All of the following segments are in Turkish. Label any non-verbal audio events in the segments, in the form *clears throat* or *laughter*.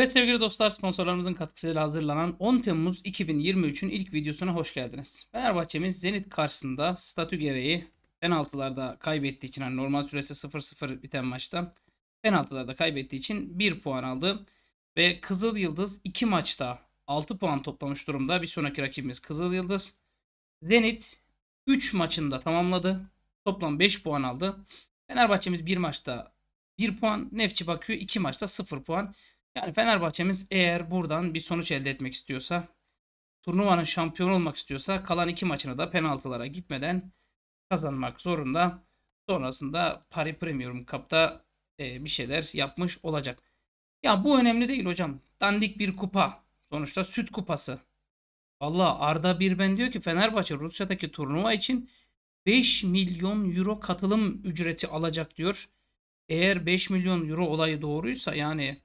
Evet sevgili dostlar sponsorlarımızın katkısıyla hazırlanan 10 Temmuz 2023'ün ilk videosuna hoş geldiniz. Fenerbahçe'miz Zenit karşısında statü gereği penaltılarda kaybettiği için hani normal süresi 0-0 biten maçta penaltılarda kaybettiği için 1 puan aldı. Ve Kızıl Yıldız 2 maçta 6 puan toplamış durumda. Bir sonraki rakibimiz Kızıl Yıldız. Zenit 3 maçında tamamladı. Toplam 5 puan aldı. Fenerbahçe'miz 1 maçta 1 puan. Nefçi Bakü 2 maçta 0 puan. Yani Fenerbahçe'miz eğer buradan bir sonuç elde etmek istiyorsa, turnuvanın şampiyonu olmak istiyorsa kalan iki maçını da penaltılara gitmeden kazanmak zorunda. Sonrasında Paris Premium Cup'ta e, bir şeyler yapmış olacak. Ya bu önemli değil hocam. Dandik bir kupa. Sonuçta süt kupası. Valla Arda Birben diyor ki Fenerbahçe Rusya'daki turnuva için 5 milyon euro katılım ücreti alacak diyor. Eğer 5 milyon euro olayı doğruysa yani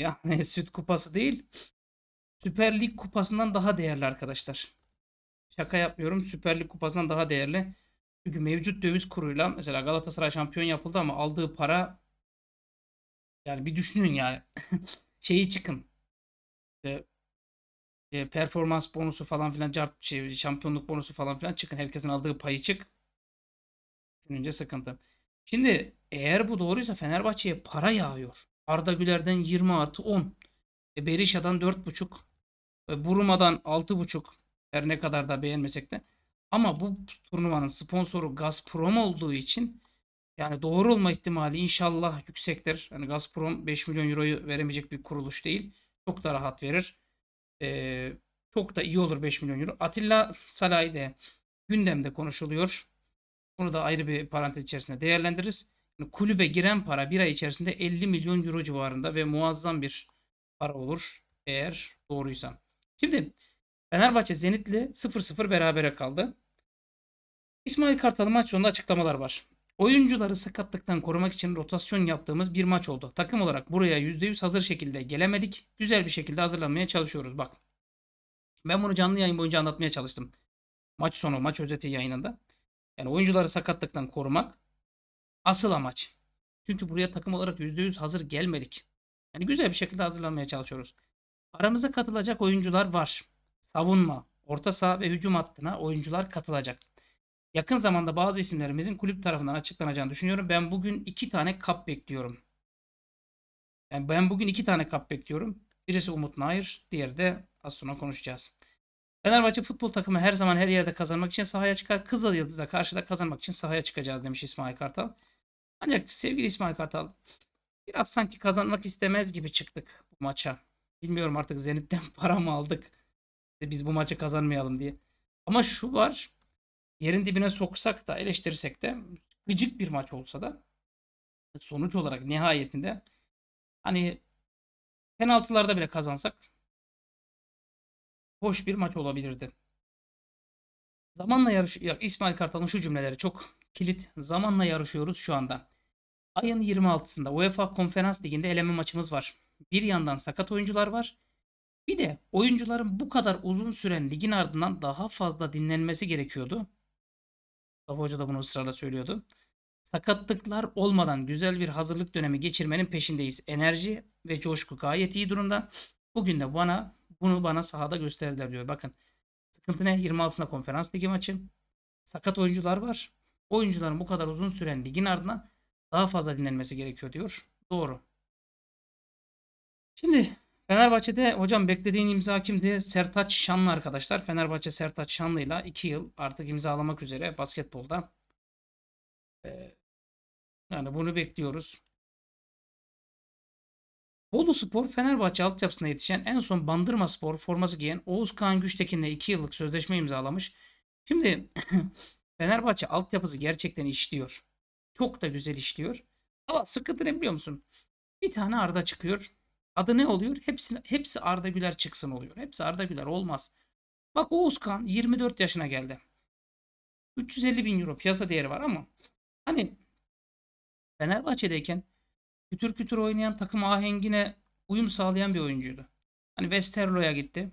yani *laughs* süt kupası değil. Süper Lig kupasından daha değerli arkadaşlar. Şaka yapmıyorum. Süper Lig kupasından daha değerli. Çünkü mevcut döviz kuruyla mesela Galatasaray şampiyon yapıldı ama aldığı para yani bir düşünün yani. *laughs* Şeyi çıkın. E, e, performans bonusu falan filan şey, şampiyonluk bonusu falan filan çıkın. Herkesin aldığı payı çık. Düşününce sıkıntı. Şimdi eğer bu doğruysa Fenerbahçe'ye para yağıyor. Arda Güler'den 20 artı 10. E, Berisha'dan 4.5. E, Buruma'dan 6.5. Her ne kadar da beğenmesek de. Ama bu turnuvanın sponsoru Gazprom olduğu için yani doğru olma ihtimali inşallah yüksektir. Yani Gazprom 5 milyon euroyu veremeyecek bir kuruluş değil. Çok da rahat verir. Ee, çok da iyi olur 5 milyon euro. Atilla Salah'ı de gündemde konuşuluyor. Bunu da ayrı bir parantez içerisinde değerlendiririz kulübe giren para bir ay içerisinde 50 milyon euro civarında ve muazzam bir para olur eğer doğruysa. Şimdi Fenerbahçe Zenit'le 0-0 berabere kaldı. İsmail Kartal'ın maç sonunda açıklamalar var. Oyuncuları sakatlıktan korumak için rotasyon yaptığımız bir maç oldu. Takım olarak buraya %100 hazır şekilde gelemedik. Güzel bir şekilde hazırlanmaya çalışıyoruz. Bak. Ben bunu canlı yayın boyunca anlatmaya çalıştım. Maç sonu, maç özeti yayınında. Yani oyuncuları sakatlıktan korumak asıl amaç. Çünkü buraya takım olarak %100 hazır gelmedik. Yani güzel bir şekilde hazırlanmaya çalışıyoruz. Aramıza katılacak oyuncular var. Savunma, orta saha ve hücum hattına oyuncular katılacak. Yakın zamanda bazı isimlerimizin kulüp tarafından açıklanacağını düşünüyorum. Ben bugün iki tane kap bekliyorum. Yani ben bugün iki tane kap bekliyorum. Birisi Umut Nair, diğeri de az sonra konuşacağız. Fenerbahçe futbol takımı her zaman her yerde kazanmak için sahaya çıkar. Kızıl Yıldız'a karşı da kazanmak için sahaya çıkacağız demiş İsmail Kartal. Ancak sevgili İsmail Kartal biraz sanki kazanmak istemez gibi çıktık bu maça. Bilmiyorum artık Zenit'ten *laughs* para mı aldık? Biz bu maçı kazanmayalım diye. Ama şu var. Yerin dibine soksak da eleştirsek de gıcık bir maç olsa da sonuç olarak nihayetinde hani penaltılarda bile kazansak hoş bir maç olabilirdi. Zamanla yarış ya İsmail Kartal'ın şu cümleleri çok kilit. Zamanla yarışıyoruz şu anda. Ayın 26'sında UEFA Konferans Ligi'nde eleme maçımız var. Bir yandan sakat oyuncular var. Bir de oyuncuların bu kadar uzun süren ligin ardından daha fazla dinlenmesi gerekiyordu. Mustafa Hoca da bunu ısrarla söylüyordu. Sakatlıklar olmadan güzel bir hazırlık dönemi geçirmenin peşindeyiz. Enerji ve coşku gayet iyi durumda. Bugün de bana bunu bana sahada gösterdiler diyor. Bakın sıkıntı ne? 26'sında konferans ligi maçı. Sakat oyuncular var. Oyuncuların bu kadar uzun süren ligin ardından daha fazla dinlenmesi gerekiyor diyor. Doğru. Şimdi Fenerbahçe'de hocam beklediğin imza kimdi? Sertaç Şanlı arkadaşlar. Fenerbahçe Sertaç Şanlı'yla 2 yıl artık imzalamak üzere basketbolda. Ee, yani bunu bekliyoruz. Bolu Spor Fenerbahçe altyapısına yetişen en son Bandırma Spor forması giyen Oğuz Kağan Güçtekin'le 2 yıllık sözleşme imzalamış. Şimdi *clears throat* Fenerbahçe altyapısı gerçekten işliyor. Çok da güzel işliyor. Ama sıkıntı ne biliyor musun? Bir tane Arda çıkıyor. Adı ne oluyor? Hepsi, hepsi Arda Güler çıksın oluyor. Hepsi Arda Güler olmaz. Bak Oğuzkan 24 yaşına geldi. 350 bin euro piyasa değeri var ama hani Fenerbahçe'deyken kütür kütür oynayan takım ahengine uyum sağlayan bir oyuncuydu. Hani Westerlo'ya gitti.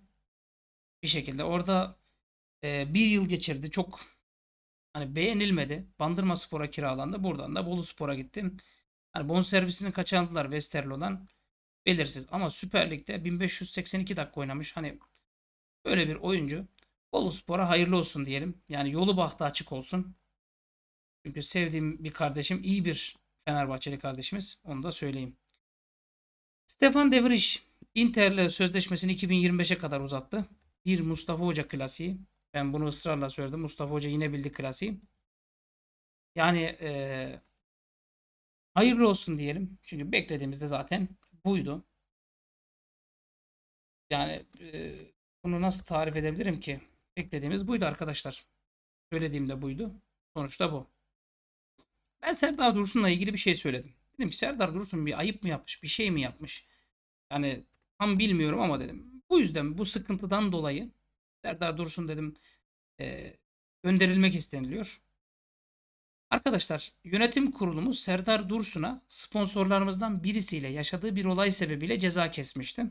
Bir şekilde orada e, bir yıl geçirdi. Çok hani beğenilmedi. Bandırma Spor'a kiralandı. Buradan da Bolu Spor'a gitti. Hani bon servisini kaçandılar Westerlo'dan. belirsiz. Ama Süper Lig'de 1582 dakika oynamış. Hani böyle bir oyuncu. Boluspor'a hayırlı olsun diyelim. Yani yolu bahtı açık olsun. Çünkü sevdiğim bir kardeşim, iyi bir Fenerbahçeli kardeşimiz. Onu da söyleyeyim. Stefan De Vrij Inter'le sözleşmesini 2025'e kadar uzattı. Bir Mustafa Hoca klasiği. Ben bunu ısrarla söyledim. Mustafa Hoca yine bildi klasiği. Yani eee, hayırlı olsun diyelim. Çünkü beklediğimizde zaten buydu. Yani eee, bunu nasıl tarif edebilirim ki? Beklediğimiz buydu arkadaşlar. Söylediğim de buydu. Sonuçta bu. Ben Serdar Dursun'la ilgili bir şey söyledim. Dedim ki Serdar Dursun bir ayıp mı yapmış? Bir şey mi yapmış? Yani tam bilmiyorum ama dedim. Bu yüzden bu sıkıntıdan dolayı Serdar Dursun dedim eee, gönderilmek isteniliyor. Arkadaşlar yönetim kurulumuz Serdar Dursun'a sponsorlarımızdan birisiyle yaşadığı bir olay sebebiyle ceza kesmişti.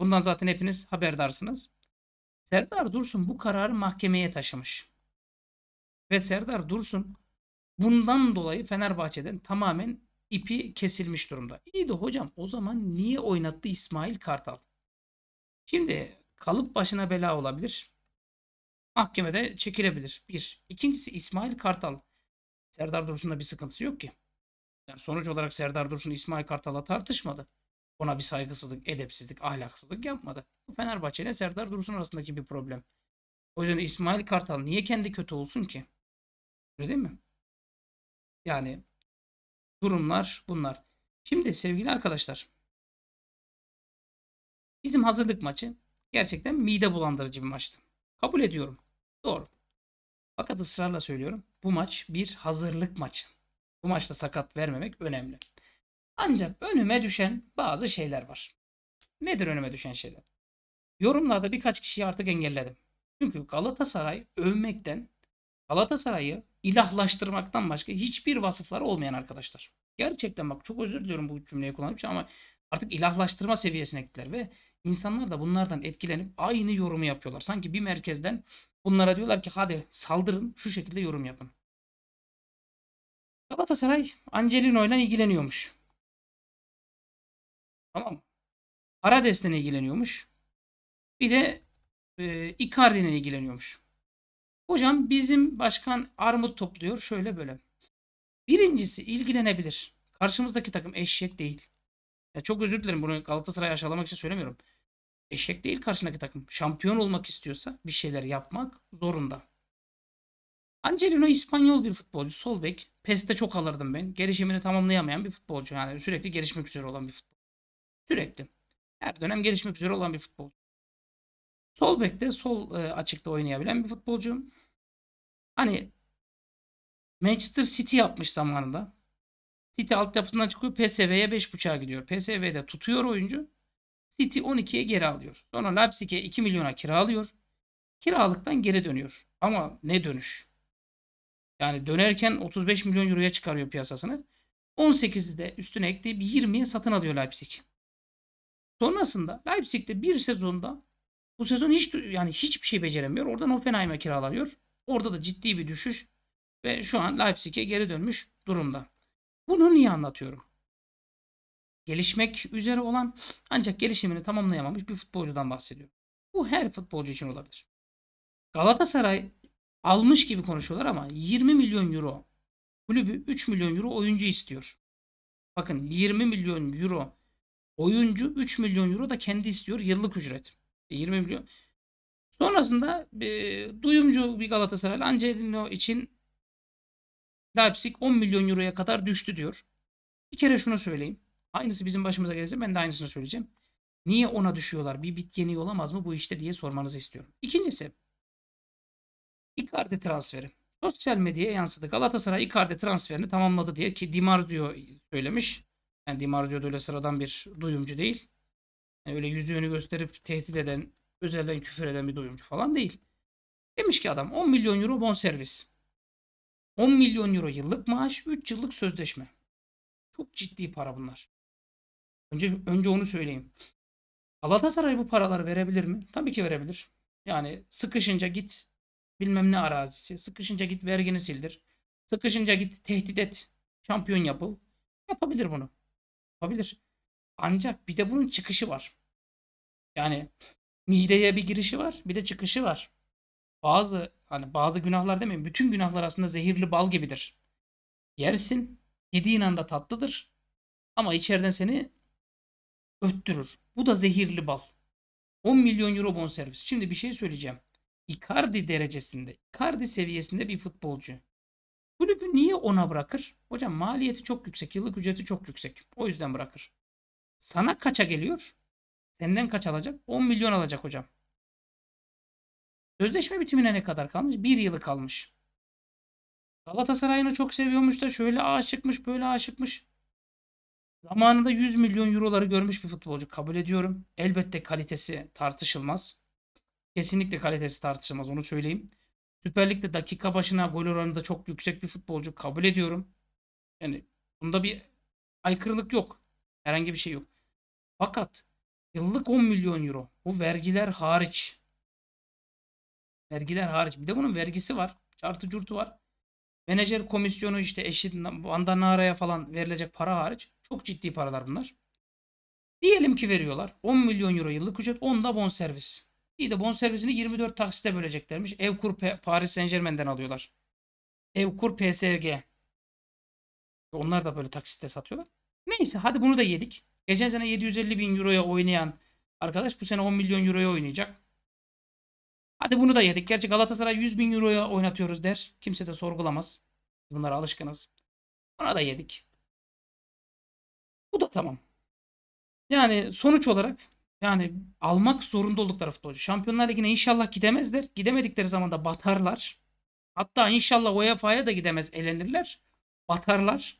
Bundan zaten hepiniz haberdarsınız. Serdar Dursun bu kararı mahkemeye taşımış. Ve Serdar Dursun bundan dolayı Fenerbahçe'den tamamen ipi kesilmiş durumda. İyi de hocam o zaman niye oynattı İsmail Kartal? Şimdi kalıp başına bela olabilir. Mahkemede çekilebilir. Bir. İkincisi İsmail Kartal. Serdar Dursun'da bir sıkıntısı yok ki. Yani sonuç olarak Serdar Dursun İsmail Kartal'la tartışmadı. Ona bir saygısızlık, edepsizlik, ahlaksızlık yapmadı. Bu Fenerbahçe ile Serdar Dursun arasındaki bir problem. O yüzden İsmail Kartal niye kendi kötü olsun ki? Öyle değil mi? Yani durumlar bunlar. Şimdi sevgili arkadaşlar bizim hazırlık maçı gerçekten mide bulandırıcı bir maçtı. Kabul ediyorum. Doğru. Fakat ısrarla söylüyorum. Bu maç bir hazırlık maçı. Bu maçta sakat vermemek önemli. Ancak önüme düşen bazı şeyler var. Nedir önüme düşen şeyler? Yorumlarda birkaç kişiyi artık engelledim. Çünkü Galatasaray övmekten, Galatasaray'ı ilahlaştırmaktan başka hiçbir vasıfları olmayan arkadaşlar. Gerçekten bak çok özür diliyorum bu cümleyi kullanmış ama artık ilahlaştırma seviyesine gittiler ve insanlar da bunlardan etkilenip aynı yorumu yapıyorlar. Sanki bir merkezden bunlara diyorlar ki hadi saldırın şu şekilde yorum yapın. Galatasaray Angelino ile ilgileniyormuş. Tamam mı? Parades'le ilgileniyormuş. Bir de e, Icardi ile ilgileniyormuş. Hocam bizim başkan armut topluyor şöyle böyle. Birincisi ilgilenebilir. Karşımızdaki takım eşek değil. Ya çok özür dilerim bunu Galatasaray'ı aşağılamak için söylemiyorum. Eşek değil karşındaki takım. Şampiyon olmak istiyorsa bir şeyler yapmak zorunda. Angelino İspanyol bir futbolcu. Sol bek. PES'te çok alırdım ben. Gelişimini tamamlayamayan bir futbolcu. Yani sürekli gelişmek üzere olan bir futbolcu. Sürekli. Her dönem gelişmek üzere olan bir futbolcu. Sol bekte sol e, açıkta oynayabilen bir futbolcu. Hani Manchester City yapmış zamanında. City altyapısından çıkıyor PSV'ye 5.5'a gidiyor. PSV'de tutuyor oyuncu. City 12'ye geri alıyor. Sonra Leipzig'e 2 milyona kiralıyor. Kiralıktan geri dönüyor. Ama ne dönüş? Yani dönerken 35 milyon euroya çıkarıyor piyasasını. 18'i de üstüne ekleyip 20'ye satın alıyor Leipzig. Sonrasında Leipzig'te bir sezonda bu sezon hiç yani hiçbir şey beceremiyor. Oradan Hoffenheim'e kiralanıyor. Orada da ciddi bir düşüş ve şu an Leipzig'e geri dönmüş durumda. Bunu niye anlatıyorum? Gelişmek üzere olan ancak gelişimini tamamlayamamış bir futbolcudan bahsediyorum. Bu her futbolcu için olabilir. Galatasaray almış gibi konuşuyorlar ama 20 milyon euro kulübü 3 milyon euro oyuncu istiyor. Bakın 20 milyon euro oyuncu 3 milyon euro da kendi istiyor yıllık ücret. 20 milyon. Sonrasında e, duyumcu bir Galatasaray Angelino için Leipzig 10 milyon euroya kadar düştü diyor. Bir kere şunu söyleyeyim. Aynısı bizim başımıza gelse ben de aynısını söyleyeceğim. Niye ona düşüyorlar? Bir bit yeni olamaz mı bu işte diye sormanızı istiyorum. İkincisi Icardi transferi. Sosyal medyaya yansıdı. Galatasaray Icardi transferini tamamladı diye ki Di Marzio söylemiş. Yani Di Marzio da öyle sıradan bir duyumcu değil. Yani öyle yüzüğünü gösterip tehdit eden, özelden küfür eden bir duyumcu falan değil. Demiş ki adam 10 milyon euro bonservis. 10 milyon euro yıllık maaş, 3 yıllık sözleşme. Çok ciddi para bunlar. Önce önce onu söyleyeyim. Galatasaray bu paraları verebilir mi? Tabii ki verebilir. Yani sıkışınca git bilmem ne arazisi. Sıkışınca git vergini sildir. Sıkışınca git tehdit et. Şampiyon yapıl. Yapabilir bunu. Yapabilir. Ancak bir de bunun çıkışı var. Yani mideye bir girişi var, bir de çıkışı var. Bazı hani bazı günahlar demeyeyim, bütün günahlar aslında zehirli bal gibidir. Yersin, yediğin anda tatlıdır ama içeriden seni öttürür. Bu da zehirli bal. 10 milyon euro bonservis. Şimdi bir şey söyleyeceğim. Icardi derecesinde, Icardi seviyesinde bir futbolcu. Kulübü niye ona bırakır? Hocam maliyeti çok yüksek, yıllık ücreti çok yüksek. O yüzden bırakır. Sana kaça geliyor? Senden kaç alacak? 10 milyon alacak hocam. Sözleşme bitimine ne kadar kalmış? Bir yılı kalmış. Galatasaray'ını çok seviyormuş da şöyle aşıkmış böyle aşıkmış. Zamanında 100 milyon euroları görmüş bir futbolcu. Kabul ediyorum. Elbette kalitesi tartışılmaz. Kesinlikle kalitesi tartışılmaz onu söyleyeyim. Süper Lig'de dakika başına gol oranında çok yüksek bir futbolcu. Kabul ediyorum. Yani bunda bir aykırılık yok. Herhangi bir şey yok. Fakat yıllık 10 milyon euro. Bu vergiler hariç. Vergiler hariç. Bir de bunun vergisi var. Çartı curtu var. Menajer komisyonu işte eşit Vandanara'ya falan verilecek para hariç. Çok ciddi paralar bunlar. Diyelim ki veriyorlar. 10 milyon euro yıllık ücret 10 da bonservis. İyi de bonservisini 24 taksite böleceklermiş. Evkur Paris Saint Germain'den alıyorlar. Evkur PSG. Onlar da böyle taksitte satıyorlar. Neyse hadi bunu da yedik. Geçen sene 750 bin euroya oynayan arkadaş bu sene 10 milyon euroya oynayacak. Hadi bunu da yedik. Gerçi Galatasaray 100 bin euroya oynatıyoruz der. Kimse de sorgulamaz. Bunlara alışkınız. Ona da yedik. Bu da tamam. Yani sonuç olarak yani almak zorunda oldukları futbolcu. Şampiyonlar Ligi'ne inşallah gidemezler. Gidemedikleri zaman da batarlar. Hatta inşallah UEFA'ya da gidemez elenirler. Batarlar.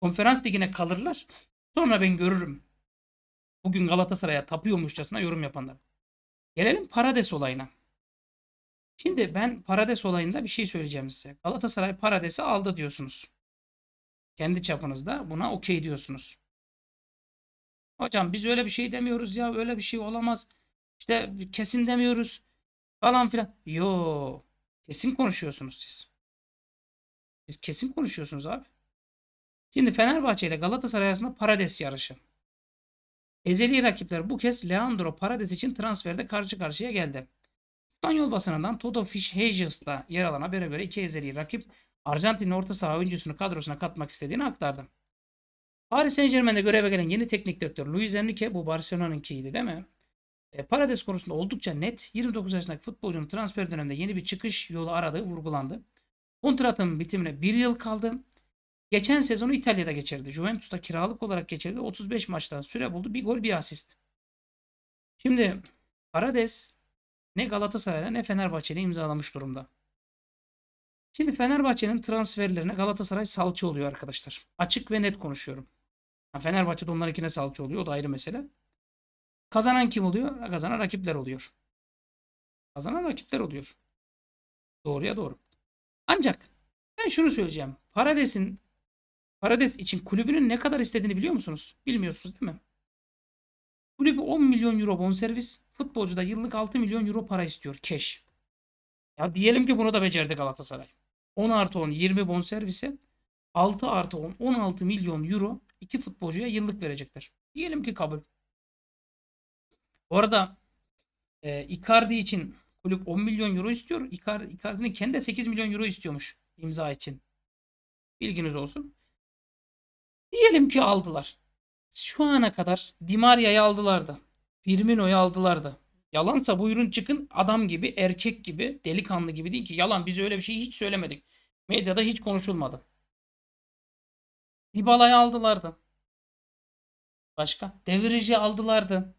Konferans Ligi'ne kalırlar. Sonra ben görürüm. Bugün Galatasaray'a tapıyormuşçasına yorum yapanlar. Gelelim Parades olayına. Şimdi ben Parades olayında bir şey söyleyeceğim size. Galatasaray Parades'i aldı diyorsunuz. Kendi çapınızda buna okey diyorsunuz. Hocam biz öyle bir şey demiyoruz ya öyle bir şey olamaz. İşte kesin demiyoruz falan filan. Yo kesin konuşuyorsunuz siz. Siz kesin konuşuyorsunuz abi. Şimdi Fenerbahçe ile Galatasaray arasında Parades yarışı. Ezeli rakipler bu kez Leandro Parades için transferde karşı karşıya geldi. İspanyol basınından Todo Fichheiges'ta yer alan habere göre iki ezeli rakip Arjantin orta saha oyuncusunu kadrosuna katmak istediğini aktardı. Paris Saint Germain'de göreve gelen yeni teknik direktör Luis Enrique bu Barcelona'nınkiydi değil mi? E, Parades konusunda oldukça net 29 yaşındaki futbolcunun transfer döneminde yeni bir çıkış yolu aradığı vurgulandı. Kontratın bitimine bir yıl kaldı. Geçen sezonu İtalya'da geçirdi. Juventus'ta kiralık olarak geçirdi. 35 maçta süre buldu. Bir gol bir asist. Şimdi Parades ne Galatasaray'la ne Fenerbahçe'yle imzalamış durumda. Şimdi Fenerbahçe'nin transferlerine Galatasaray salça oluyor arkadaşlar. Açık ve net konuşuyorum. Fenerbahçe'de onlarınkine salça oluyor. O da ayrı mesele. Kazanan kim oluyor? Kazanan rakipler oluyor. Kazanan rakipler oluyor. Doğruya doğru. Ancak ben şunu söyleyeceğim. Parades'in Parades için kulübünün ne kadar istediğini biliyor musunuz? Bilmiyorsunuz değil mi? Kulübü 10 milyon euro bonservis, futbolcu da yıllık 6 milyon euro para istiyor cash. Ya diyelim ki bunu da becerdi Galatasaray. 10 artı 10 20 bonservise 6 artı 10 16 milyon euro iki futbolcuya yıllık verecekler. Diyelim ki kabul. Bu arada e, Icardi için kulüp 10 milyon euro istiyor. Icardi, Icardi'nin kendi de 8 milyon euro istiyormuş imza için. Bilginiz olsun. Diyelim ki aldılar. Şu ana kadar Di Maria'yı aldılardı. Firmino'yu aldılardı. Yalansa buyurun çıkın adam gibi, erkek gibi, delikanlı gibi değil ki. Yalan biz öyle bir şey hiç söylemedik. Medyada hiç konuşulmadı. Dybala'yı aldılardı. Başka? Devirici aldılardı.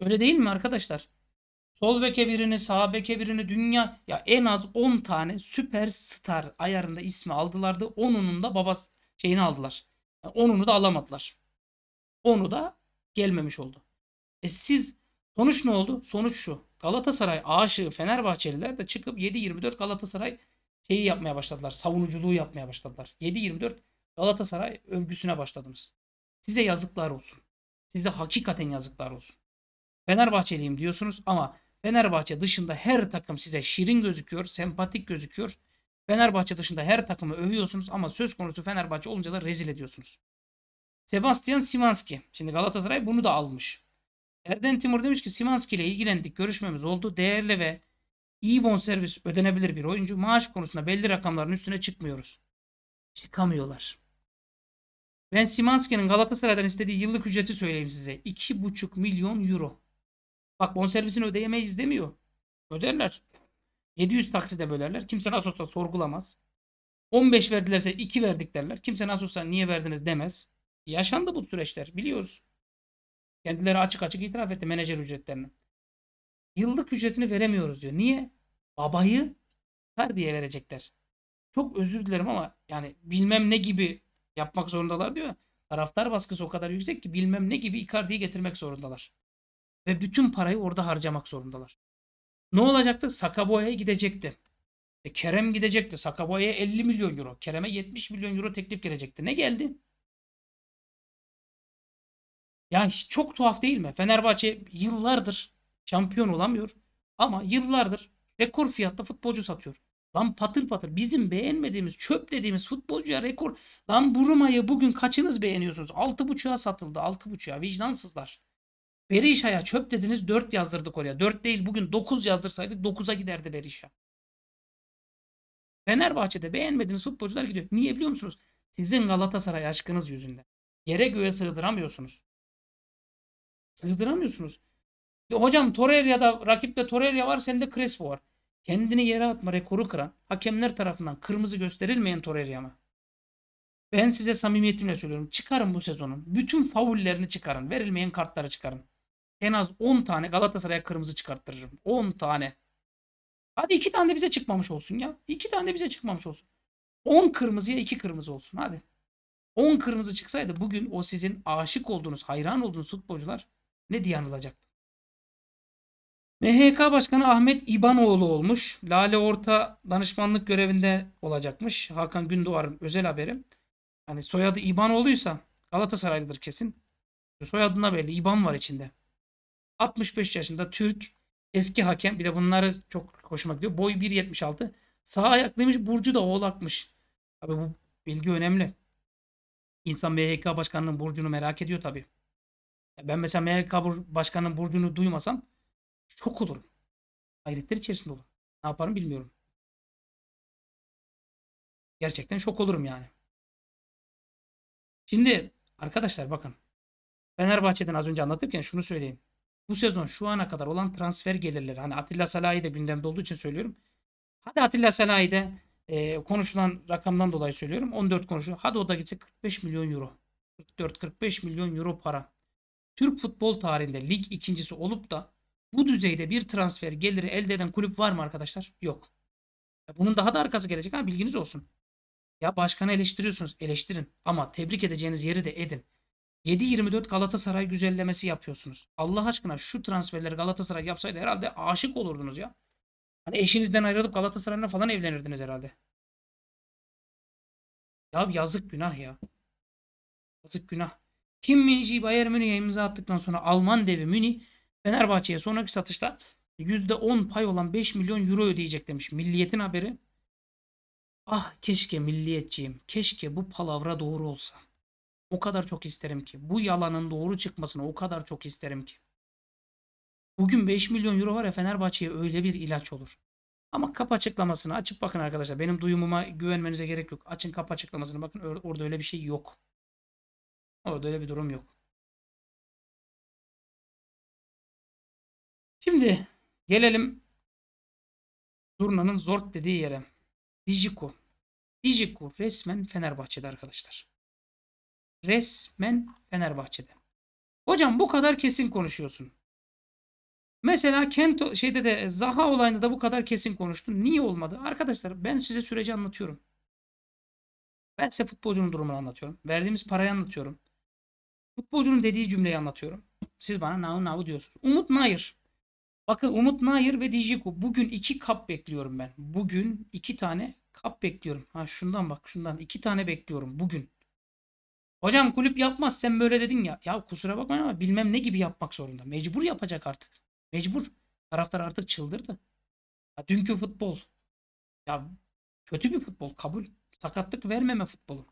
Öyle değil mi arkadaşlar? Sol beke birini, sağ beke birini dünya ya en az 10 tane süperstar ayarında ismi aldılardı. 10'unun da babası şeyini aldılar. Yani 10'unu da alamadılar. Onu da gelmemiş oldu. E siz sonuç ne oldu? Sonuç şu. Galatasaray aşığı Fenerbahçeliler de çıkıp 7-24 Galatasaray şeyi yapmaya başladılar. Savunuculuğu yapmaya başladılar. 7-24 Galatasaray övgüsüne başladınız. Size yazıklar olsun. Size hakikaten yazıklar olsun. Fenerbahçeliyim diyorsunuz ama Fenerbahçe dışında her takım size şirin gözüküyor, sempatik gözüküyor. Fenerbahçe dışında her takımı övüyorsunuz ama söz konusu Fenerbahçe olunca da rezil ediyorsunuz. Sebastian Simanski. Şimdi Galatasaray bunu da almış. Erden Timur demiş ki Simanski ile ilgilendik. Görüşmemiz oldu. Değerli ve iyi bonservis ödenebilir bir oyuncu. Maaş konusunda belli rakamların üstüne çıkmıyoruz. Çıkamıyorlar. Ben Simanski'nin Galatasaray'dan istediği yıllık ücreti söyleyeyim size. 2,5 milyon euro. Bak bonservisini ödeyemeyiz demiyor. Öderler. 700 takside bölerler. Kimse nasıl olsa sorgulamaz. 15 verdilerse 2 verdik derler. Kimse nasıl olsa niye verdiniz demez. Yaşandı bu süreçler biliyoruz. Kendileri açık açık itiraf etti menajer ücretlerini. Yıllık ücretini veremiyoruz diyor. Niye? Babayı her diye verecekler. Çok özür dilerim ama yani bilmem ne gibi yapmak zorundalar diyor. Taraftar baskısı o kadar yüksek ki bilmem ne gibi Icardi'yi getirmek zorundalar. Ve bütün parayı orada harcamak zorundalar. Ne olacaktı? Sakaboya'ya gidecekti. E, Kerem gidecekti. Sakaboya'ya 50 milyon euro. Kerem'e 70 milyon euro teklif gelecekti. Ne geldi? Ya hiç çok tuhaf değil mi? Fenerbahçe yıllardır şampiyon olamıyor. Ama yıllardır rekor fiyatta futbolcu satıyor. Lan patır patır bizim beğenmediğimiz çöp dediğimiz futbolcuya rekor. Lan Buruma'yı bugün kaçınız beğeniyorsunuz? 6.5'a satıldı 6.5'a vicdansızlar. Berisha'ya çöp dediniz 4 yazdırdık oraya. 4 değil bugün 9 yazdırsaydık 9'a giderdi Berisha. Fenerbahçe'de beğenmediğiniz futbolcular gidiyor. Niye biliyor musunuz? Sizin Galatasaray aşkınız yüzünden. Yere göğe sığdıramıyorsunuz. Sığdıramıyorsunuz. Hocam Torreira'da rakipte Torreira var sende Crespo var. Kendini yere atma rekoru kıran hakemler tarafından kırmızı gösterilmeyen Torreira mı? Ben size samimiyetimle söylüyorum. Çıkarın bu sezonun. Bütün faullerini çıkarın. Verilmeyen kartları çıkarın. En az 10 tane Galatasaray'a kırmızı çıkarttırırım. 10 tane. Hadi 2 tane de bize çıkmamış olsun ya. 2 tane de bize çıkmamış olsun. 10 kırmızıya 2 kırmızı olsun. Hadi. 10 kırmızı çıksaydı bugün o sizin aşık olduğunuz, hayran olduğunuz futbolcular ne diye anılacaktı? MHK Başkanı Ahmet İbanoğlu olmuş. Lale Orta danışmanlık görevinde olacakmış. Hakan Gündoğar'ın özel haberi. Hani soyadı İbanoğlu'ysa Galatasaraylıdır kesin. Soyadına belli. İban var içinde. 65 yaşında Türk eski hakem. Bir de bunları çok hoşuma gidiyor. Boy 1.76. Sağ ayaklıymış. Burcu da oğlakmış. Abi bu bilgi önemli. İnsan MHK başkanının burcunu merak ediyor tabii. Ben mesela MHK başkanının burcunu duymasam şok olurum. Hayretler içerisinde olurum. Ne yaparım bilmiyorum. Gerçekten şok olurum yani. Şimdi arkadaşlar bakın. Fenerbahçe'den az önce anlatırken şunu söyleyeyim. Bu sezon şu ana kadar olan transfer gelirleri. Hani Atilla Salahi de gündemde olduğu için söylüyorum. Hadi Atilla Salahi de e, konuşulan rakamdan dolayı söylüyorum. 14 konuşuyor. Hadi o da gitse 45 milyon euro. 44-45 milyon euro para. Türk futbol tarihinde lig ikincisi olup da bu düzeyde bir transfer geliri elde eden kulüp var mı arkadaşlar? Yok. Bunun daha da arkası gelecek ha bilginiz olsun. Ya başkanı eleştiriyorsunuz eleştirin ama tebrik edeceğiniz yeri de edin. 7-24 Galatasaray güzellemesi yapıyorsunuz. Allah aşkına şu transferleri Galatasaray yapsaydı herhalde aşık olurdunuz ya. Hani eşinizden ayrılıp Galatasaray'la falan evlenirdiniz herhalde. Ya yazık günah ya. Yazık günah. Kim Min Bayern Münih'e imza attıktan sonra Alman devi Münih Fenerbahçe'ye sonraki satışta %10 pay olan 5 milyon euro ödeyecek demiş. Milliyetin haberi. Ah keşke milliyetçiyim. Keşke bu palavra doğru olsa. O kadar çok isterim ki. Bu yalanın doğru çıkmasını o kadar çok isterim ki. Bugün 5 milyon euro var ya Fenerbahçe'ye öyle bir ilaç olur. Ama kap açıklamasını açıp bakın arkadaşlar. Benim duyumuma güvenmenize gerek yok. Açın kap açıklamasını bakın. Orada öyle bir şey yok. Orada öyle bir durum yok. Şimdi gelelim Zurna'nın Zort dediği yere. Dijiku. Dijiku resmen Fenerbahçe'de arkadaşlar. Resmen Fenerbahçe'de. Hocam bu kadar kesin konuşuyorsun. Mesela Kento şeyde de Zaha olayında da bu kadar kesin konuştun. Niye olmadı? Arkadaşlar ben size süreci anlatıyorum. Ben size futbolcunun durumunu anlatıyorum. Verdiğimiz parayı anlatıyorum. Futbolcunun dediği cümleyi anlatıyorum. Siz bana nav nav diyorsunuz. Umut Nair. Bakın Umut Nair ve Dijiku. Bugün iki kap bekliyorum ben. Bugün iki tane kap bekliyorum. Ha şundan bak şundan. iki tane bekliyorum bugün. Hocam kulüp yapmaz sen böyle dedin ya. Ya kusura bakmayın ama bilmem ne gibi yapmak zorunda. Mecbur yapacak artık. Mecbur. Taraftar artık çıldırdı. Ya dünkü futbol. Ya kötü bir futbol kabul. Sakatlık vermeme futbolu.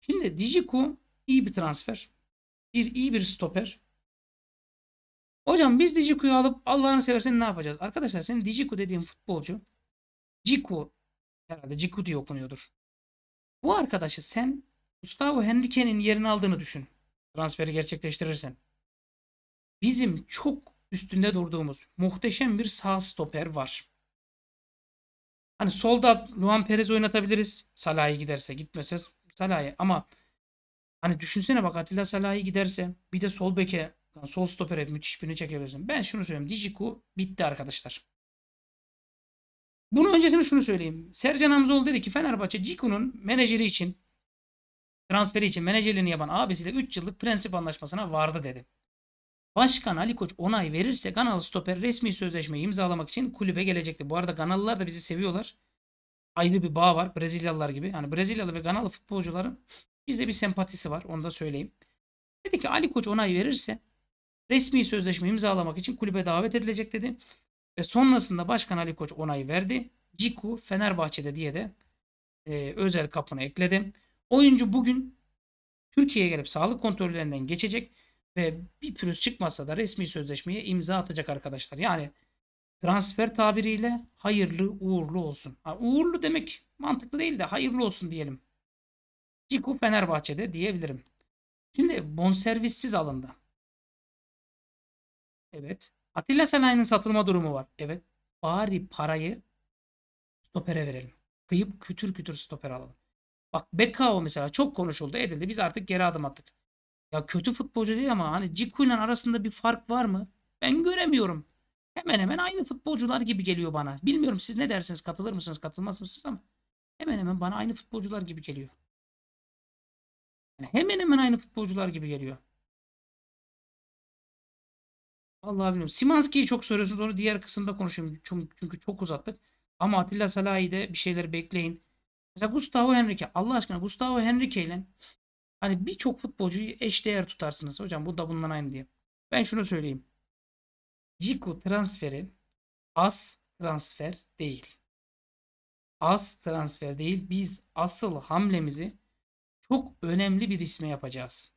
Şimdi Dijiku iyi bir transfer. Bir iyi bir stoper. Hocam biz Diciku'yu alıp Allah'ını seversen ne yapacağız? Arkadaşlar senin Dijiku dediğin futbolcu Ciku herhalde Ciku diye okunuyordur. Bu arkadaşı sen Gustavo Henrique'nin yerini aldığını düşün. Transferi gerçekleştirirsen. Bizim çok üstünde durduğumuz muhteşem bir sağ stoper var. Hani solda Luan Perez oynatabiliriz. Salah'ı giderse. Gitmese Salah'ı. Ama hani düşünsene bak Atilla Salah'ı giderse bir de sol beke yani sol stopere müthiş birini çekebilirsin. Ben şunu söyleyeyim. Dijiku bitti arkadaşlar. Bunun öncesini şunu söyleyeyim. Sercan Hamzoğlu dedi ki Fenerbahçe Ciku'nun menajeri için transferi için menajerliğini yapan abisiyle 3 yıllık prensip anlaşmasına vardı dedi. Başkan Ali Koç onay verirse Ganalı stoper resmi sözleşmeyi imzalamak için kulübe gelecekti. Bu arada Ganalılar da bizi seviyorlar. Ayrı bir bağ var Brezilyalılar gibi. Yani Brezilyalı ve Ganalı futbolcuların bizde bir sempatisi var. Onu da söyleyeyim. Dedi ki Ali Koç onay verirse resmi sözleşme imzalamak için kulübe davet edilecek dedi. Ve sonrasında Başkan Ali Koç onay verdi. Ciku Fenerbahçe'de diye de e, özel kapına ekledi. Oyuncu bugün Türkiye'ye gelip sağlık kontrollerinden geçecek ve bir pürüz çıkmazsa da resmi sözleşmeye imza atacak arkadaşlar. Yani transfer tabiriyle hayırlı uğurlu olsun. Ha, uğurlu demek mantıklı değil de hayırlı olsun diyelim. Ciku Fenerbahçe'de diyebilirim. Şimdi bonservissiz alındı. Evet. Atilla Sanayi'nin satılma durumu var. Evet. Bari parayı stopere verelim. Kıyıp kütür kütür stoper alalım. Bak Bekao mesela çok konuşuldu edildi. Biz artık geri adım attık. Ya kötü futbolcu değil ama hani Ciku ile arasında bir fark var mı? Ben göremiyorum. Hemen hemen aynı futbolcular gibi geliyor bana. Bilmiyorum siz ne dersiniz? Katılır mısınız? Katılmaz mısınız ama hemen hemen bana aynı futbolcular gibi geliyor. Yani hemen hemen aynı futbolcular gibi geliyor. Vallahi bilmiyorum. Simanski'yi çok soruyorsunuz. Onu diğer kısımda. Çünkü, çünkü çok uzattık. Ama Atilla Salahi'de bir şeyler bekleyin. Mesela Gustavo Henrique. Allah aşkına Gustavo Henrique ile hani birçok futbolcuyu eşdeğer tutarsınız. Hocam bu da bundan aynı diye. Ben şunu söyleyeyim. Ciku transferi az transfer değil. Az transfer değil. Biz asıl hamlemizi çok önemli bir isme yapacağız.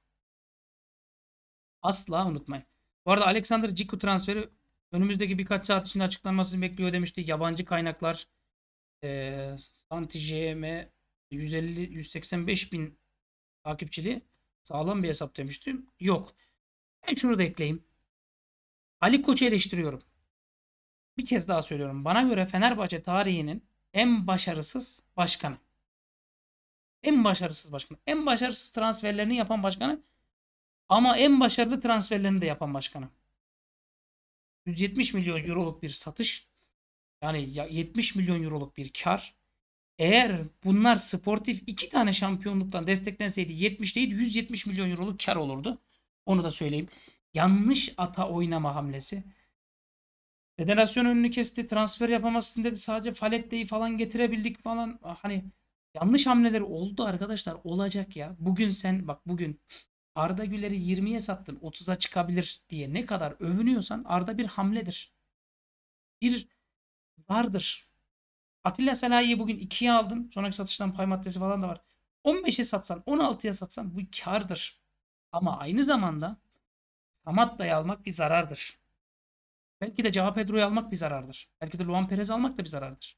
Asla unutmayın. Bu arada Alexander Ciku transferi önümüzdeki birkaç saat içinde açıklanmasını bekliyor demişti. Yabancı kaynaklar e, Santi GM 150 185 bin takipçili sağlam bir hesap demiştim. Yok. Ben şunu da ekleyeyim. Ali Koç'u eleştiriyorum. Bir kez daha söylüyorum. Bana göre Fenerbahçe tarihinin en başarısız başkanı. En başarısız başkanı. En başarısız transferlerini yapan başkanı. Ama en başarılı transferlerini de yapan başkanı. 170 milyon euroluk bir satış. Yani 70 milyon euroluk bir kar. Eğer bunlar sportif iki tane şampiyonluktan desteklenseydi 70 değil 170 milyon euroluk kar olurdu. Onu da söyleyeyim. Yanlış ata oynama hamlesi. Federasyon önünü kesti. Transfer yapamazsın dedi. Sadece Falette'yi falan getirebildik falan. Hani yanlış hamleler oldu arkadaşlar. Olacak ya. Bugün sen bak bugün Arda Güler'i 20'ye sattın 30'a çıkabilir diye ne kadar övünüyorsan Arda bir hamledir. Bir zardır. Atilla Selahi'yi bugün 2'ye aldın. Sonraki satıştan pay maddesi falan da var. 15'e satsan 16'ya satsan bu kardır. Ama aynı zamanda Samatta'yı almak bir zarardır. Belki de Cao Pedro'yu almak bir zarardır. Belki de Luan Perez almak da bir zarardır.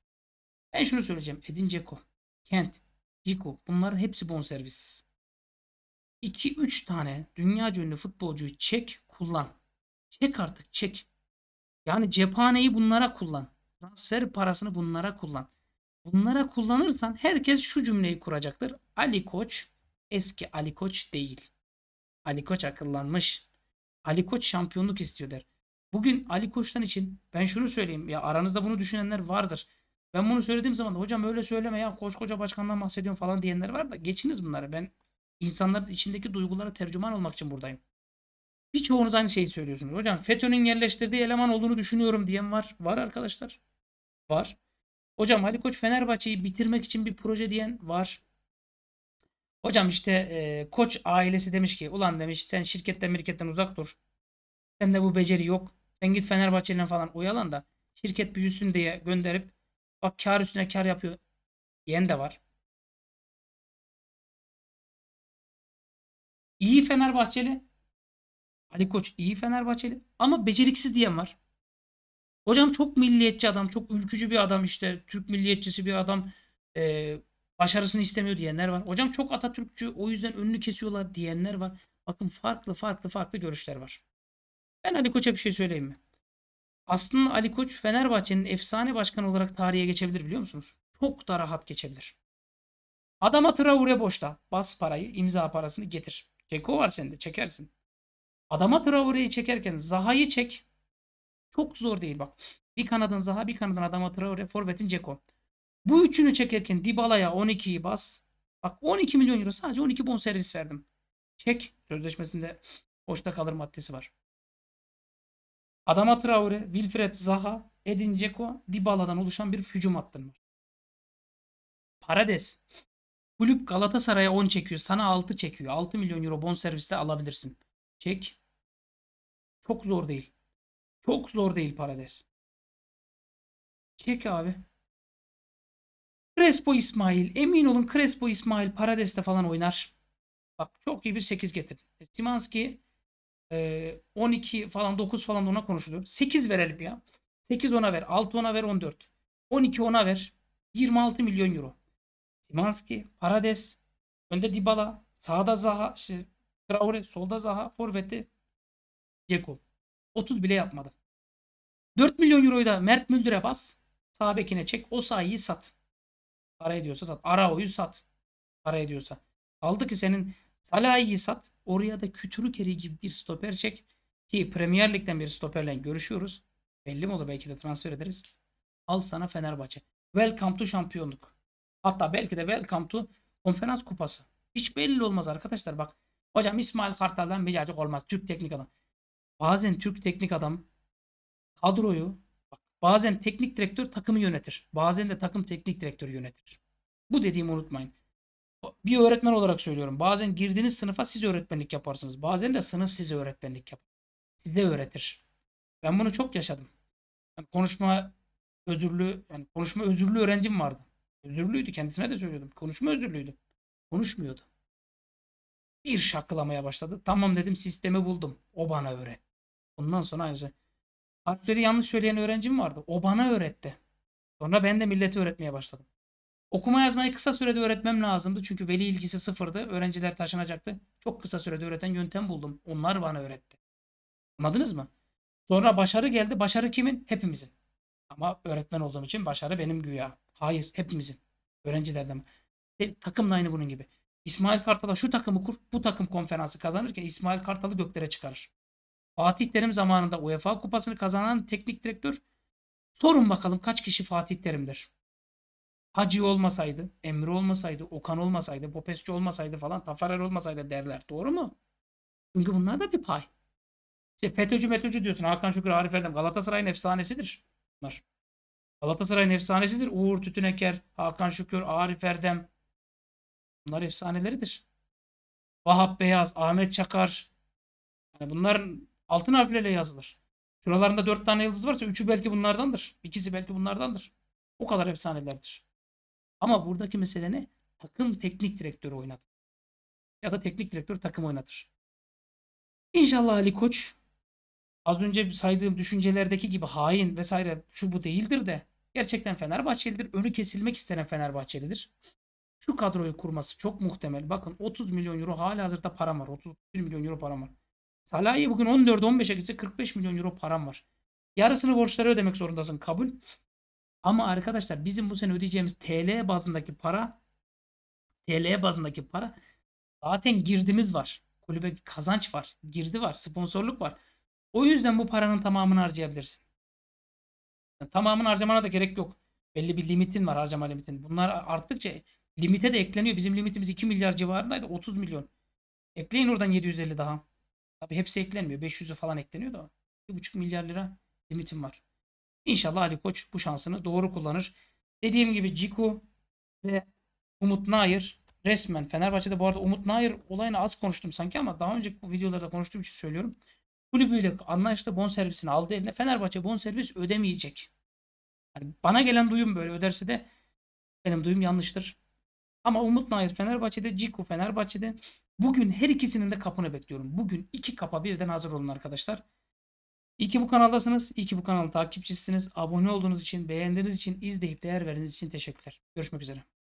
Ben şunu söyleyeceğim. Edin Dzeko, Kent, Ciku bunların hepsi bonservissiz. 2-3 tane dünya ünlü futbolcuyu çek kullan. Çek artık çek. Yani cephaneyi bunlara kullan. Transfer parasını bunlara kullan. Bunlara kullanırsan herkes şu cümleyi kuracaktır. Ali Koç eski Ali Koç değil. Ali Koç akıllanmış. Ali Koç şampiyonluk istiyor der. Bugün Ali Koç'tan için ben şunu söyleyeyim. Ya aranızda bunu düşünenler vardır. Ben bunu söylediğim zaman hocam öyle söyleme ya koskoca başkandan bahsediyorum falan diyenler var da geçiniz bunları. Ben insanların içindeki duygulara tercüman olmak için buradayım. Birçoğunuz aynı şeyi söylüyorsunuz. Hocam FETÖ'nün yerleştirdiği eleman olduğunu düşünüyorum diyen var. Var arkadaşlar. Var. Hocam Ali Koç Fenerbahçe'yi bitirmek için bir proje diyen var. Hocam işte e, Koç ailesi demiş ki ulan demiş sen şirketten mirketten uzak dur. Sende bu beceri yok. Sen git Fenerbahçe'yle falan oyalan da şirket büyüsün diye gönderip bak kar üstüne kar yapıyor diyen de var. İyi Fenerbahçeli. Ali Koç iyi Fenerbahçeli ama beceriksiz diyen var. Hocam çok milliyetçi adam, çok ülkücü bir adam işte. Türk milliyetçisi bir adam. Ee, başarısını istemiyor diyenler var. Hocam çok Atatürkçü o yüzden önünü kesiyorlar diyenler var. Bakın farklı farklı farklı görüşler var. Ben Ali Koç'a bir şey söyleyeyim mi? Aslında Ali Koç Fenerbahçe'nin efsane başkanı olarak tarihe geçebilir biliyor musunuz? Çok da rahat geçebilir. Adama Traore boşta. Bas parayı, imza parasını getir. Ceko var sende, çekersin. Adama Traore'yi çekerken Zaha'yı çek. Çok zor değil bak. Bir kanadın Zaha, bir kanadın Adama Traore, forvetin Ceko. Bu üçünü çekerken Dybala'ya 12'yi bas. Bak 12 milyon euro sadece 12 bon servis verdim. Çek. Sözleşmesinde boşta kalır maddesi var. Adama Traore, Wilfred Zaha, Edin Dzeko, Dybala'dan oluşan bir hücum hattın var. Parades. Kulüp Galatasaray'a 10 çekiyor. Sana 6 çekiyor. 6 milyon euro bon serviste alabilirsin. Çek. Çok zor değil. Çok zor değil Parades. Çek abi. Crespo İsmail. Emin olun Crespo İsmail Parades'te falan oynar. Bak çok iyi bir 8 getir. E, Simanski e, 12 falan 9 falan ona konuşuluyor. 8 verelim ya. 8 ona ver. 6 ona ver 14. 12 ona ver. 26 milyon euro. Simanski, Parades, önde Dybala, sağda Zaha, işte Traore, solda Zaha, forvette Ceko. 30 bile yapmadı. 4 milyon euroyu da Mert Müldür'e bas. Sağ bekine çek. O sahayı sat. Para ediyorsa sat. Arao'yu sat. Para ediyorsa. Kaldı ki senin Salah'ı sat. Oraya da Kütürükeri gibi bir stoper çek. Ki Premier Lig'den bir stoperle görüşüyoruz. Belli mi olur belki de transfer ederiz. Al sana Fenerbahçe. Welcome to şampiyonluk. Hatta belki de welcome to konferans kupası. Hiç belli olmaz arkadaşlar. Bak hocam İsmail Kartal'dan bir cacık olmaz. Türk teknik adam. Bazen Türk teknik adam kadroyu bak, bazen teknik direktör takımı yönetir. Bazen de takım teknik direktörü yönetir. Bu dediğimi unutmayın. Bir öğretmen olarak söylüyorum. Bazen girdiğiniz sınıfa siz öğretmenlik yaparsınız. Bazen de sınıf size öğretmenlik yapar. Size öğretir. Ben bunu çok yaşadım. Yani konuşma özürlü yani konuşma özürlü öğrencim vardı. Özürlüydü kendisine de söylüyordum. Konuşma özürlüydü. Konuşmuyordu. Bir şakılamaya başladı. Tamam dedim sistemi buldum. O bana öğret. Ondan sonra aynısı. Harfleri yanlış söyleyen öğrencim vardı. O bana öğretti. Sonra ben de millete öğretmeye başladım. Okuma yazmayı kısa sürede öğretmem lazımdı. Çünkü veli ilgisi sıfırdı. Öğrenciler taşınacaktı. Çok kısa sürede öğreten yöntem buldum. Onlar bana öğretti. Anladınız mı? Sonra başarı geldi. Başarı kimin? Hepimizin. Ama öğretmen olduğum için başarı benim güya. Hayır hepimizin. Öğrencilerden. E, takım da aynı bunun gibi. İsmail Kartal'a şu takımı kur. Bu takım konferansı kazanırken İsmail Kartal'ı göklere çıkarır. Fatih Terim zamanında UEFA kupasını kazanan teknik direktör. Sorun bakalım kaç kişi Fatih Terim'dir? Hacı olmasaydı, Emre olmasaydı, Okan olmasaydı, Popescu olmasaydı falan, Tafarel olmasaydı derler. Doğru mu? Çünkü bunlar da bir pay. İşte FETÖ'cü METÖ'cü diyorsun. Hakan Şükür, Arif Erdem. Galatasaray'ın efsanesidir. Bunlar. Galatasaray'ın efsanesidir. Uğur Tütüneker, Hakan Şükür, Arif Erdem. Bunlar efsaneleridir. Vahap Beyaz, Ahmet Çakar. Yani bunların altın harflerle yazılır. Şuralarında dört tane yıldız varsa üçü belki bunlardandır. İkisi belki bunlardandır. O kadar efsanelerdir. Ama buradaki mesele ne? Takım teknik direktörü oynatır. Ya da teknik direktör takım oynatır. İnşallah Ali Koç az önce saydığım düşüncelerdeki gibi hain vesaire şu bu değildir de gerçekten Fenerbahçelidir. Önü kesilmek istenen Fenerbahçelidir. Şu kadroyu kurması çok muhtemel. Bakın 30 milyon euro hala hazırda param var. 31 milyon euro param var. Salah'ı bugün 14-15'e gitse 45 milyon euro param var. Yarısını borçları ödemek zorundasın. Kabul. Ama arkadaşlar bizim bu sene ödeyeceğimiz TL bazındaki para TL bazındaki para zaten girdimiz var. Kulübe kazanç var. Girdi var. Sponsorluk var. O yüzden bu paranın tamamını harcayabilirsin. Yani tamamını harcamana da gerek yok. Belli bir limitin var harcama limitin. Bunlar arttıkça limite de ekleniyor. Bizim limitimiz 2 milyar civarındaydı. 30 milyon. Ekleyin oradan 750 daha. Tabii hepsi eklenmiyor. 500'ü falan ekleniyor da. 1,5 milyar lira limitim var. İnşallah Ali Koç bu şansını doğru kullanır. Dediğim gibi Ciku ve Umut Nair resmen Fenerbahçe'de bu arada Umut Nair olayını az konuştum sanki ama daha önce bu videolarda konuştuğum için söylüyorum. Kulübüyle anlaştı bonservisini aldı eline. Fenerbahçe bonservis ödemeyecek. Yani bana gelen duyum böyle öderse de benim duyum yanlıştır. Ama Umut Nair Fenerbahçe'de, Ciku Fenerbahçe'de. Bugün her ikisinin de kapını bekliyorum. Bugün iki kapa birden hazır olun arkadaşlar. İyi ki bu kanaldasınız. İyi ki bu kanalın takipçisiniz. Abone olduğunuz için, beğendiğiniz için, izleyip değer verdiğiniz için teşekkürler. Görüşmek üzere.